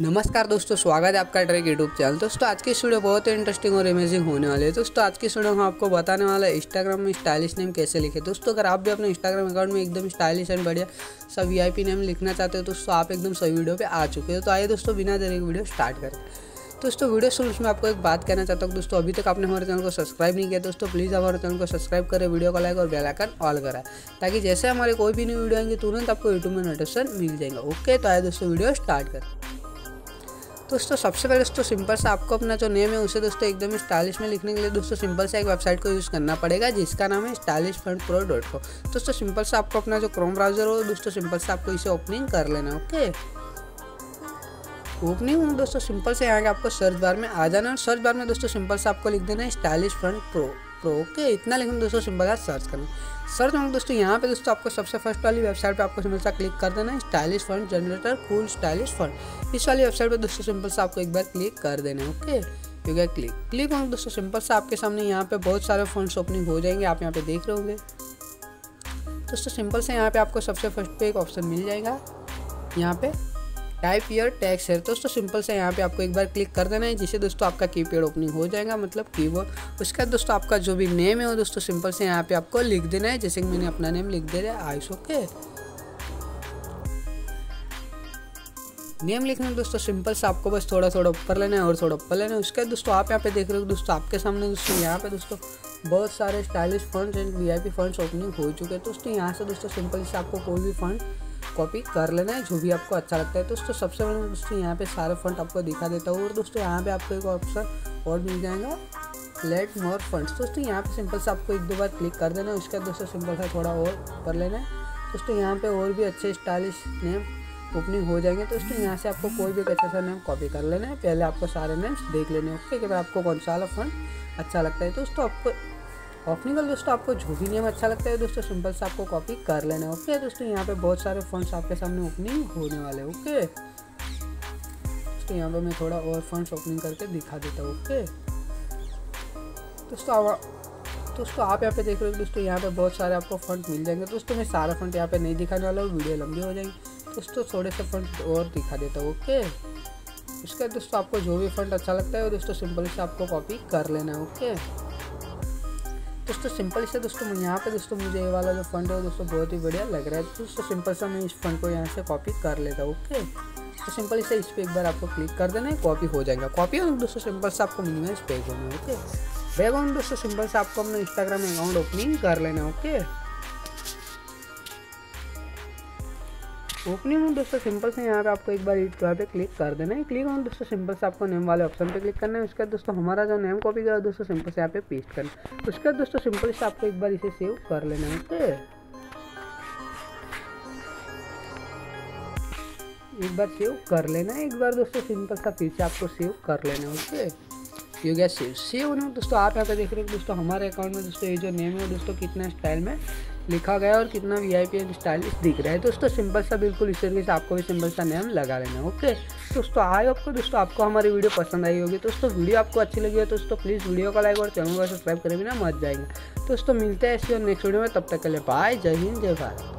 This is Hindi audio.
नमस्कार दोस्तों, स्वागत है आपका ट्रैक यूट्यूब चैनल। दोस्तों, आज की वीडियो बहुत ही इंटरेस्टिंग और अमेजिंग होने वाले है। दोस्तों, आज की वीडियो हम आपको बताने वाला है इंस्टाग्राम में स्टाइलिश नेम कैसे लिखे। दोस्तों, अगर आप भी अपने इंस्टाग्राम अकाउंट में एकदम स्टाइलिश एंड बढ़िया सब VIP नेम लिखना चाहते हो, दोस्तों, आप एकदम सही वीडियो पर आ चुके हो। तो आइए दोस्तों, बिना देरी वीडियो स्टार्ट करें। दोस्तों, वीडियो शुरू में आपको एक बात कहना चाहता हूँ दोस्तों, अभी तक आपने हमारे चैनल को सब्सक्राइब नहीं किया, दोस्तों प्लीज़ हमारे चैनल को सब्सक्राइब करें, वीडियो को लाइक और बेल आइकन ऑल करा, ताकि जैसे हमारे कोई भी न्यू वीडियो आएँगे, तुरंत आपको यूट्यूब में नोटिफिकेशन मिल जाएगा। ओके तो आए दोस्तों, वीडियो स्टार्ट करें दोस्तों, सबसे पहले दोस्तों सिंपल सा आपको अपना जो नेम है, उसे दोस्तों एकदम स्टाइलिश में लिखने के लिए दोस्तों सिंपल सा एक वेबसाइट को यूज़ करना पड़ेगा, जिसका नाम है stylish fund pro dot com दोस्तों सिंपल सा आपको अपना जो क्रोम ब्राउज़र हो दोस्तों सिंपल से आपको इसे ओपनिंग कर लेना ओके ओपनिंग हूँ दोस्तों, सिंपल से यहाँ आपको सर्च बार में आ जाना और सर्च बार में दोस्तों, सिंपल से आपको लिख देना है stylish front pro pro okay इतना लिखना दोस्तों, सिंपल है सर्च करना सर्च में दोस्तों, यहाँ पे दोस्तों आपको सबसे फ़र्स्ट वाली वेबसाइट पे आपको सिंपल सा क्लिक कर देना है stylish fund generator cool stylish fund इस वाली वेबसाइट पे दोस्तों, सिंपल से आपको एक बार क्लिक कर देना है ओके यू क्लिक क्लिक होंगे दोस्तों, सिंपल से आपके सामने यहाँ पे बहुत सारे फंड्स ओपनिंग हो जाएँगे, आप यहाँ पे देख रहे होंगे। दोस्तों, सिंपल से यहाँ पे आपको सबसे फ़र्स्ट पे एक ऑप्शन मिल जाएगा, यहाँ पे। टाइप ईयर टैक्स है दोस्तों सिंपल से यहाँ पे आपको एक बार क्लिक कर देना है, जिससे दोस्तों आपका कीपैड ओपनिंग हो जाएगा मतलब कीबोर्ड उसके बाद दोस्तों आपका जो भी नेम है वो दोस्तों सिंपल से यहाँ पे आपको लिख देना है, जैसे कि मैंने अपना नेम लिख दे रहा है ओके नेम लिखना दोस्तों सिंपल से आपको बस थोड़ा थोड़ा ऊपर लेना है और थोड़ा ऊपर लेना है। उसके बाद दोस्तों आप यहाँ पे देख रहे हो दोस्तों, आपके सामने दोस्तों यहाँ पे दोस्तों बहुत सारे stylish funds and VIP funds opening हो चुके हैं। दोस्तों यहाँ से दोस्तों सिंपल से आपको कोई भी फंड कॉपी कर लेना है, जो भी आपको अच्छा लगता है। दोस्तों, सबसे पहले दोस्तों यहाँ पे सारे फंड आपको दिखा देता हूँ और दोस्तों यहाँ पे आपको एक ऑप्शन और मिल जाएगा। लेट मोर फंड्स दोस्तों, यहाँ पे सिंपल से आपको एक दो बार क्लिक कर देना है, उसके बाद दोस्तों सिंपल सा थोड़ा और कर लेना है। दोस्तों, यहाँ पे और भी अच्छे स्टाइलिश नेम ओपनिंग हो जाएँगे। तो दोस्तों, यहाँ से आपको कोई भी अच्छा सा नेम कॉपी कर लेना है। पहले आपको सारे नेम्स देख लेने ओके कि आपको कौन सा वाला फंड अच्छा लगता है। दोस्तों, आपको ओपनिंग वाले दोस्तों, आपको जो भी नेम अच्छा लगता है दोस्तों, सिंपल से आपको कॉपी कर लेना है, ओके? दोस्तों, यहाँ पे बहुत सारे फंड्स आपके सामने ओपनिंग होने वाले हैं, ओके? दोस्तों, यहाँ पे मैं थोड़ा और फंड्स ओपनिंग करके दिखा देता हूँ, ओके? दोस्तों दोस्तों, आप यहाँ पे देख रहे हो दोस्तों, यहाँ पे बहुत सारे आपको फंड मिल जाएँगे। दोस्तों, मैं सारा फंड यहाँ पे नहीं दिखाने वाला हूँ, वीडियो लंबी हो जाएगी। दोस्तों, थोड़े से फंड और दिखा देता हूँ, ओके? उसके दोस्तों, आपको जो भी फंड अच्छा लगता है, दोस्तों, सिंपल से आपको कॉपी कर लेना है, ओके? दोस्तों सिंपल से दोस्तों यहाँ पे दोस्तों, मुझे ये वाला जो फंड है दोस्तों बहुत ही बढ़िया लग रहा है। दोस्तों सिंपल सा मैं इस फंड को यहाँ से कॉपी कर लेता हूँ ओके तो सिंपल से इस पर एक बार आपको क्लिक कर देना है कॉपी हो जाएगा। कॉपी होगा दोस्तों सिंपल से आपको मिनिमम इस पेज होना है ओके बैकग्राउंड दोस्तों सिंपल से आपको अपना इंस्टाग्राम अकाउंट ओपनिंग कर लेना है ओके ओपनिंग में दोस्तों सिंपल से यहाँ पे आपको एक बार इट पे क्लिक कर देना है। क्लिक ऑन दोस्तों सिंपल से आपको नेम वाले ऑप्शन पे क्लिक करना है। उसके बाद दोस्तों हमारा जो नेम कॉपी गया दोस्तों सिंपल से यहाँ पे पेस्ट करना उसके बाद दोस्तों सिंपल से आपको एक बार इसे सेव कर लेना है, ओके? एक बार सेव कर लेना है। एक बार दोस्तों सिंपल सा फिर से आपको सेव कर लेना है, ओके? यू गया सेव। सेव होना दोस्तों आप यहाँ पे देख रहे हो दोस्तों हमारे अकाउंट में दोस्तों ये जो नेम है दोस्तों कितना स्टाइल में लिखा गया और कितना वी आई पी स्टाइलिश दिख रहा है। दोस्तों सिंपल सा बिल्कुल इस तरीके से आपको भी सिंपल सा नेम लगा लेना है ओके दोस्तों आए आपको दोस्तों आपको हमारी वीडियो पसंद आई होगी। दोस्तों वीडियो आपको अच्छी लगी है, दोस्तों प्लीज़ वीडियो का लाइक और चैनल को सब्सक्राइब करें भी ना मत जाएँगे दोस्तों, मिलते हैं इसी और नेक्स्ट वीडियो में, तब तक के लिए बाय जय हिंद, जय भारत।